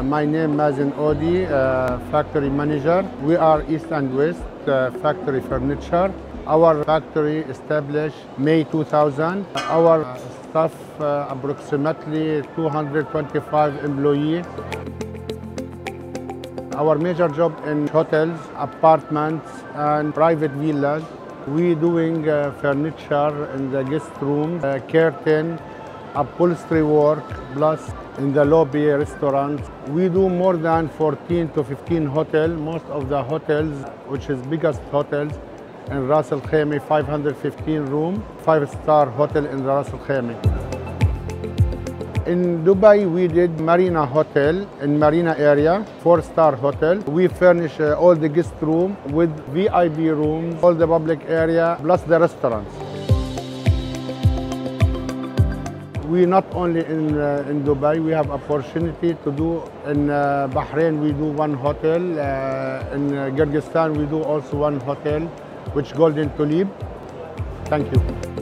Uh, my name Mazen Aoude, uh, factory manager. We are East and West uh, Factory Furniture. Our factory established May 2000. Our staff uh, approximately 225 employees. Our major job in hotels, apartments, and private villas. We doing uh, furniture in the guest room, curtain, upholstery work, plus in the lobby restaurants. We do more than 14 to 15 hotels. Most of the hotels, which is biggest hotels in Ras Al Khaimah, 515 room, five-star hotel in Ras Al Khaimah. In Dubai, we did Marina Hotel in Marina area, four-star hotel. We furnish uh, all the guest room with VIP rooms, all the public area, plus the restaurants. We not only in uh, in Dubai, we have opportunity to do in uh, Bahrain. We do one hotel. Uh, in uh, Kyrgyzstan, we do also one hotel, which Golden Tulip. Thank you.